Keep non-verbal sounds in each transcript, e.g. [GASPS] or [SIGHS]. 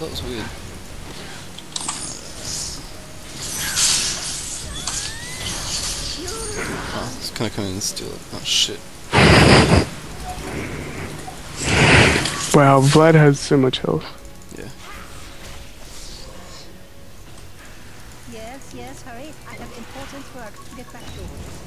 That was weird. Oh, it's gonna come in and steal it. Oh shit. Wow, Vlad has so much health. Yeah. Yes, yes, hurry. I have important work to get back to.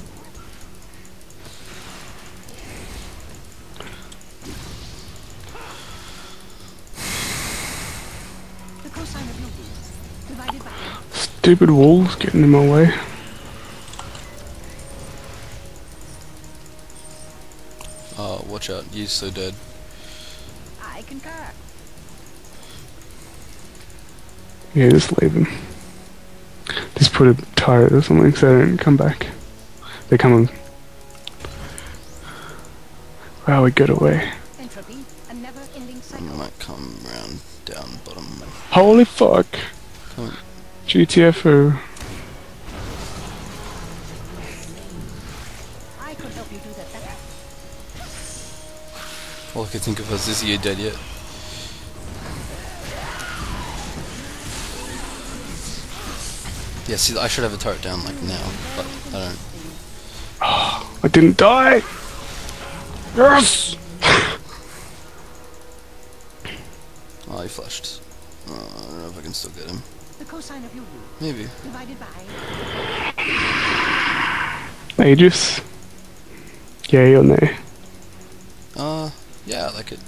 Stupid walls getting in my way. Oh, watch out. You're so dead. I concur. Yeah, just leave them. Just put a turret or something so they don't come back. They're coming. Wow, we got away. Entropy, a never-ending I cycle. might come round down bottom. Holy fuck! Come on. GTFO. I could help you do that better. All I could think of was, is you dead yet? Yeah, see, I should have a turret down, like, now, but I don't. [GASPS] I didn't die! Yes! Oh, he flashed. Oh, I don't know if I can still get him. The cosine of your root Maybe. divided by Aegis. Yay or nay? Uh, yeah, I like it.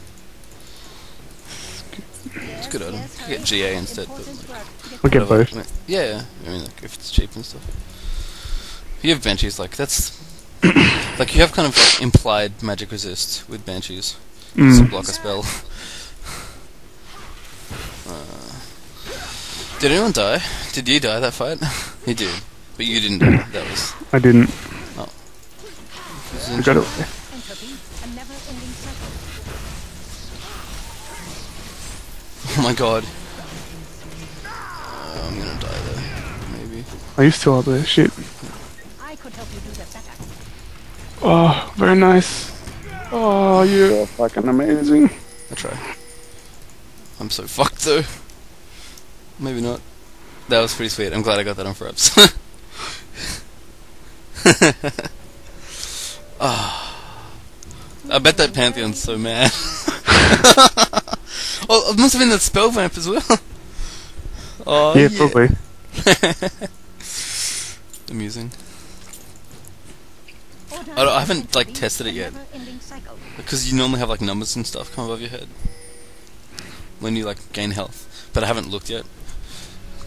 It's good item. yes, You get. GA instead, but important like, work to get I'll get both. I mean, yeah, yeah. I mean, like, if it's cheap and stuff. If you have Banshees, like, that's... [CLEARS THROAT] like, you have kind of, like, implied magic resist with Banshees. To Mm. block a spell. [LAUGHS] did anyone die? Did you die that fight? [LAUGHS] he did. But you didn't die. That was... I didn't. was I got away. entropy, a never-ending cycle. Oh my god. Uh, I'm gonna die there. Maybe. Are you still up there? Shit. I could help you do that better. Oh, very nice. Oh, you're fucking amazing. I try. I'm so fucked though. Maybe not. That was pretty sweet. I'm glad I got that on fraps. [LAUGHS] Ah. I bet that Pantheon's so mad. [LAUGHS] oh, it must have been that spell vamp as well. [LAUGHS] Oh, yeah, probably. Amusing. I don't- I haven't, like, tested it yet. Because you normally have like numbers and stuff come above your head when you like gain health. But I haven't looked yet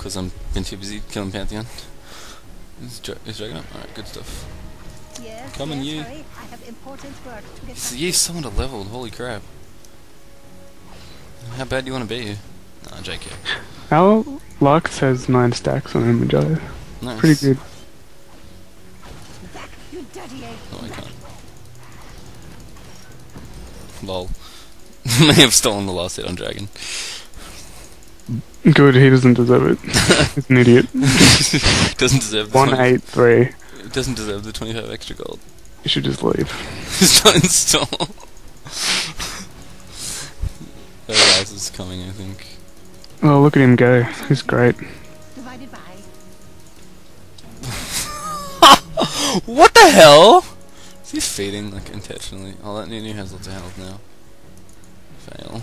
because I'm been too busy killing Pantheon. Is, Dra- is Dragon up? Alright, good stuff. Yes, Come on, yes, you. hurry. I have important work to get So back yeah, someone to leveled. Holy crap! How bad do you want to be? Nah, JK. Our Lux has nine stacks on him, Joe. Nice. Pretty good. to. You dirty egg. No, I can't. Lol. [LAUGHS] May have stolen the last hit on Dragon. Good, he doesn't deserve it. [LAUGHS] He's an idiot. [LAUGHS] doesn't deserve the 183. 20 doesn't deserve the 25 extra gold. You should just leave. [LAUGHS] Just not install. the Ryze is coming, I think. Oh, look at him go. He's great. Divided by What the hell? Is he feeding like intentionally? Oh, that Nunu has lots of health now. Fail.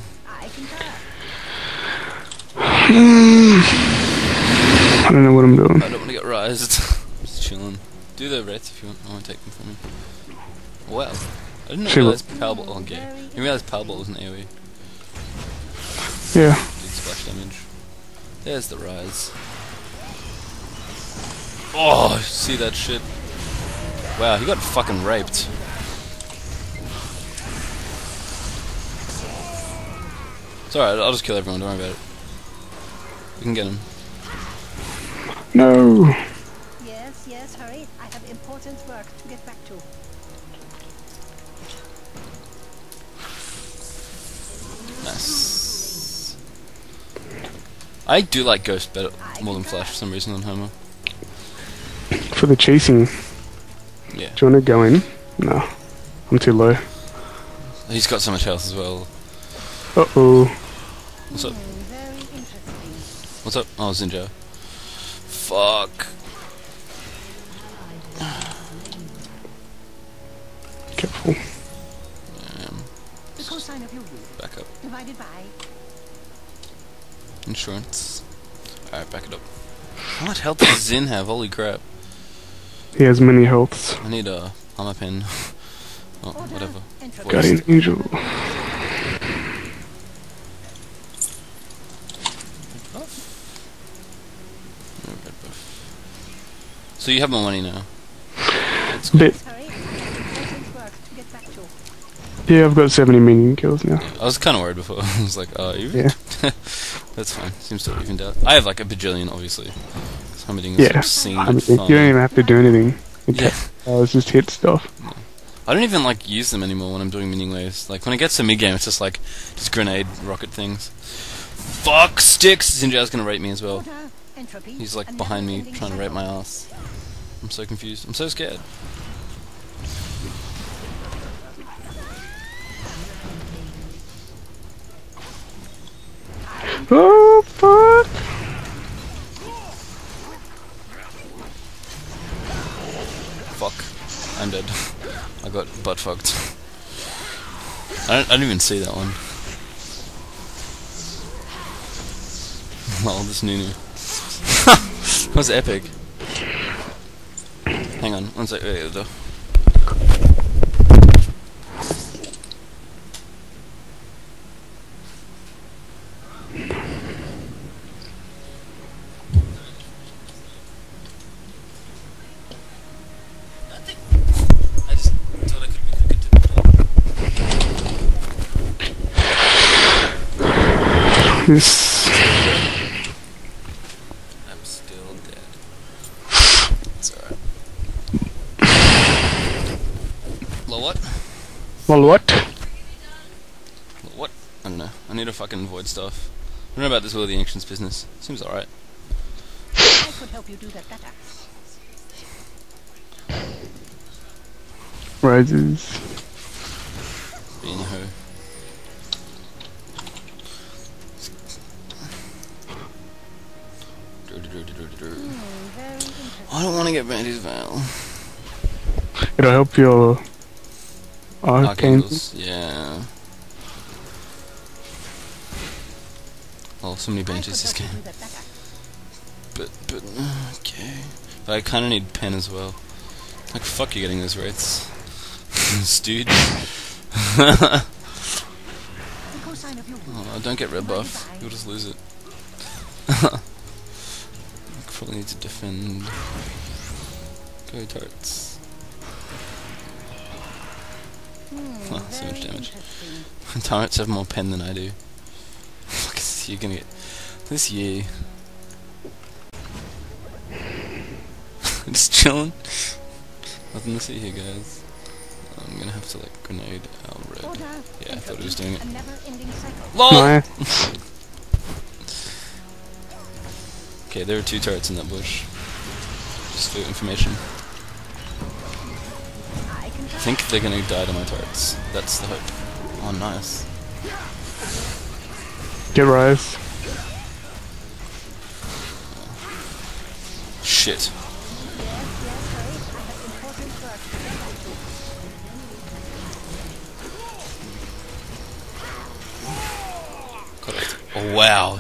[SIGHS] I don't know what I'm doing. I don't want to get rised. Just chilling. Do the reds if you want. I want to take them from you. Well, I didn't Sure. realize Powerball. Oh, okay. I didn't realize Powerball was an AoE. Yeah. Did splash damage. There's the Ryze. Oh, see that shit? Wow, he got fucking raped. It's alright, I'll just kill everyone, don't worry about it. We can get him. No. Yes, yes, hurry. I have important work to get back to. Nice. I do like Ghost better more than Flash for some reason than Heimer. For the chasing. Yeah. Do you want to go in? No. I'm too low. He's got so much health as well. Uh oh. What's up? Very What's up? Oh, Xin Zhao. Fuck. Careful. Um, The cosine of your root back up. divided by Insurance. Alright, back it up. How much health does Xin have? Holy crap. He has many healths. I need a armor pin. [LAUGHS] oh, whatever. entropy. Guardian Angel. No red buff. So you have more money now. Cool. Bit. Hurry, I have important work to get back to. Yeah, I've got 70 minion kills now. I was kind of worried before. [LAUGHS] I was like, oh, you? Yeah. [LAUGHS] That's fine. Seems to have evened out. I have like a bajillion, obviously. Summoning is Yeah. obscene I mean, you don't even have to do anything. It Yeah. I was just hit stuff. I don't even like use them anymore when I'm doing minion waves. Like when it gets to mid game, it's just like just grenade rocket things. Fuck sticks! Xin Zhao's gonna rape me as well. He's like behind me, trying to rape my ass. I'm so confused. I'm so scared. Oh, fuck! Fuck. I'm dead. [LAUGHS] I got butt fucked. I don't, I didn't even see that one. [LAUGHS] Oh, this Nunu. [LAUGHS] that was epic. Hang on, one sec. Wait, wait, wait. I just thought I could be quicker to the This. I'm still dead. It's alright. Well, what? Well, what? Well, what? I don't know. I need to fucking void stuff. I don't know about this Will of the Ancients business. Seems alright. I could help you do that better. Rises. Being a hoe. Hmm, very interesting. I don't want to get Banshee's Veil. It'll help your arcane. Archangels, yeah. Oh, so many benches this game. But, but, okay. But I kinda need pen as well. Like, fuck you getting those your [LAUGHS] root [LAUGHS] oh, don't get red buff. You'll just lose it. [LAUGHS] Probably need to defend. Go turrets. Hmm, Oh, so much damage. interesting. [LAUGHS] Turrets have more pen than I do. Fuck, is you gonna get this year? [LAUGHS] Just chilling. Nothing to see here, guys. I'm gonna have to like grenade our red. Order, Yeah, I thought he was doing it. A never-ending cycle. LOL! Nice. [LAUGHS] Okay, there are two turrets in that bush. Just for information. I think they're gonna die to my turrets. That's the hope. Oh, nice. Get Ryze. Shit. Yes, hurry. I have important work to get back to. Got it. Oh, wow.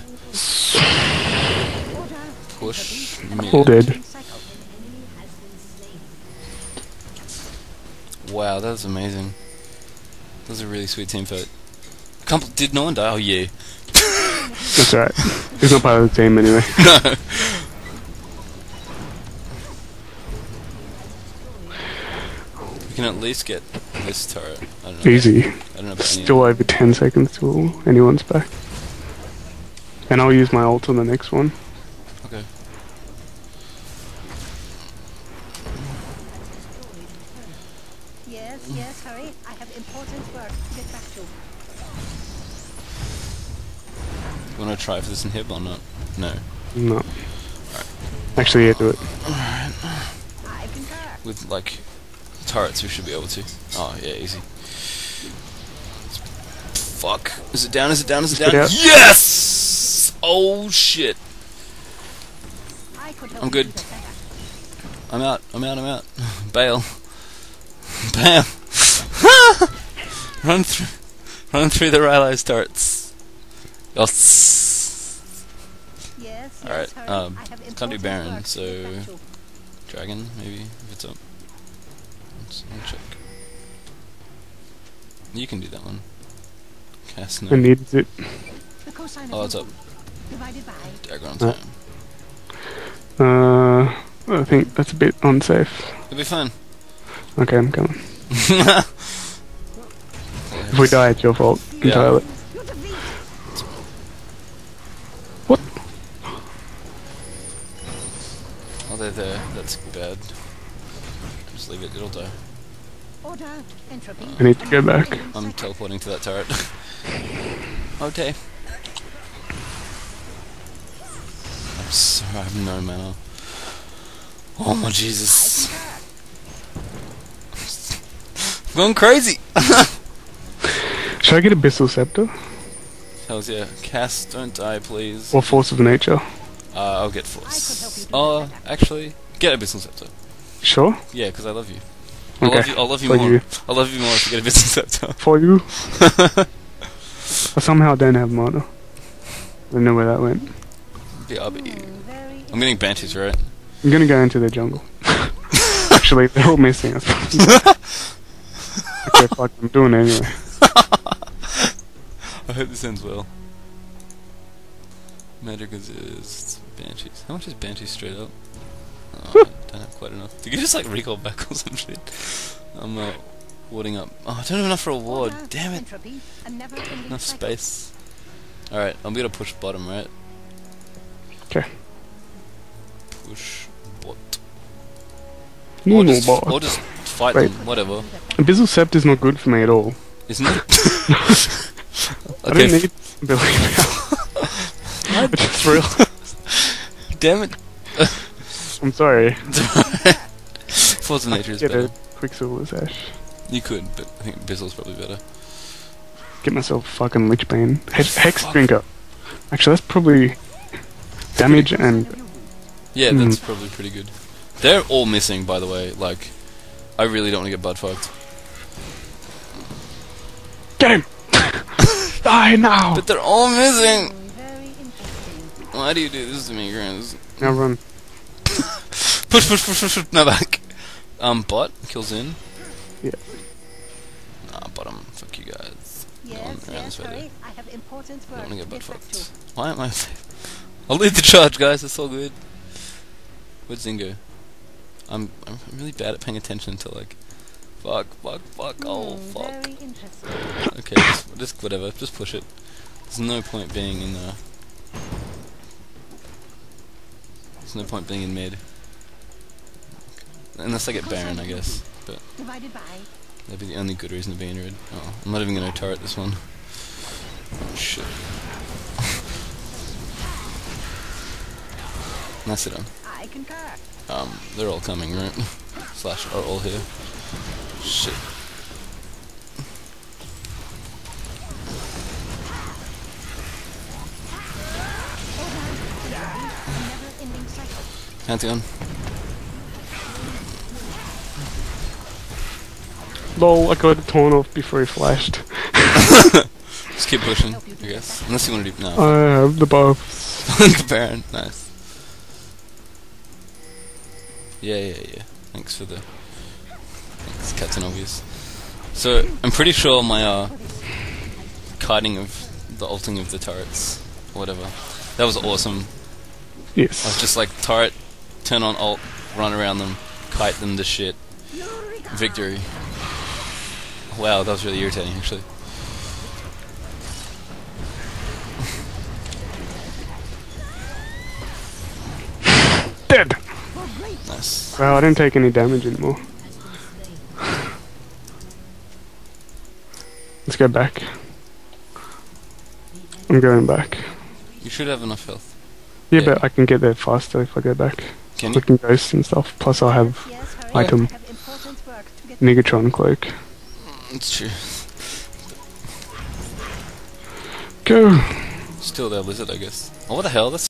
Order, Push All mid. dead. cycle. Wow, that was amazing. That was a really sweet team fight. Can't, did no one die? Oh, yeah. [LAUGHS] That's alright. He's not part of the team anyway. [LAUGHS] no. We can at least get this turret. I don't know. Easy. I don't know about Still over 10 seconds till anyone's back. And I'll use my ult on the next one. You want to try for this inhib or not? No. No. Actually, yeah, do it. Concur. With, like, turrets, we should be able to. Oh, yeah, easy. Fuck. Is it down? Is it down? Is it down? Yes! Oh, shit. I'm good. do that better. I'm out. I'm out. I'm out. [LAUGHS] Bail. [LAUGHS] Bam. [LAUGHS] run through. Run through the Rylai's turrets. Yes. Yes, Alright, yes, hurry. um, I have can't do Baron, so- get back to. Dragon, maybe if it's up. Let's, let's check. You can do that one. Cast no. I needs it. Oh, it's up. divided by on Uh, time. Uh, I think that's a bit unsafe. It'll be fun. Okay, I'm coming. [LAUGHS] If we die, it's your fault entirely. you defeat. What? Oh, they're there. That's bad. Just leave it. It'll die. Order, entropy. I need to go back. I'm teleporting to that turret. [LAUGHS] okay. I'm sorry, I have no mana. Oh my Jesus. [LAUGHS] I'm going crazy! [LAUGHS] Should I get Abyssal Scepter? Hells yeah. Cast, don't die, please. Or Force of Nature? Uh, I'll get I could Force. Oh, that better. actually, get Abyssal Scepter. Sure? Yeah, because I love you. Okay. I love you, I love you For more. you. I love you more if you get Abyssal Scepter. For you? [LAUGHS] I somehow don't have mana. I don't know where that went. BRB. Hmm, very I'm getting Banshees, right? I'm gonna go into the jungle. [LAUGHS] Actually, they're all missing us. [LAUGHS] okay, fuck, I'm doing it anyway. I hope this ends well. Magic is Banshees. How much is Banshees straight up? Oh, I don't have quite enough. Did you just like recall back or some shit? I'm uh, warding up. Oh, I don't have enough for a ward. Damn it. Entropy, a never-ending Enough space. Alright, I'm gonna push bottom, right? Okay. Push bot. Or Normal just, bot. or just fight Wait. them, whatever. Abyssal Scepter's not good for me at all. Isn't it? [LAUGHS] [LAUGHS] I okay, don't need ability power. I just realized. damn it. I'm sorry. [LAUGHS] Force of Nature is Get better. a Quicksilver Sash. You could, but I think Bizzle's probably better. Get myself fucking Lich Bane. Hex, Hex Fuck. Drinker. Actually, that's probably damage and Yeah, that's hmm. probably pretty good. They're all missing, by the way. Like, I really don't want to get butt fucked. get him. [LAUGHS] [LAUGHS] Die now. But they're all missing! Why do you do this to me, Grands? Now run. [LAUGHS] Push, push, push, push, push, no back. Um, bot kills in. Yeah. Nah, bottom. Fuck you guys. Yes, around yes, this way there. hurry. I have important I work don't want to get butt back fucked. Why am I? [LAUGHS] I'll lead the charge, guys. It's all good. Where'd Zingo? I'm I'm really bad at paying attention to like, fuck, fuck, fuck, oh Hmm, fuck. Very interesting. Okay, just, just whatever. Just push it. There's no point being in the. There's no point being in mid. Unless I get Baron, I guess. But that'd be the only good reason to be in red. Oh, I'm not even gonna turret this one. Oh, shit. That's it. Um, I concur. um, they're all coming, right? Slash are all here. Shit. Pantheon. Lol, I got torn off before he flashed. [LAUGHS] Just keep pushing, I guess. Unless you want to do now. I have the buffs. [LAUGHS] Baron, nice. Yeah, yeah, yeah. Thanks for the. Thanks, Captain Obvious. So I'm pretty sure my uh, kiting of the ulting of the turrets, whatever, that was awesome. Yes. I was just like turret, turn on alt, run around them, kite them to shit, victory. Wow, that was really irritating actually. Dead. Nice. Wow, I didn't take any damage anymore. Let's go back. I'm going back. You should have enough health. Yeah, Yeah. but I can get there faster if I go back. Can you? Ghosts and stuff. Plus, I'll have Yes, hurry. Item. I have important work to get Negatron cloak. Mm, it's true. Go. Still there, lizard, I guess. Oh, what the hell? That's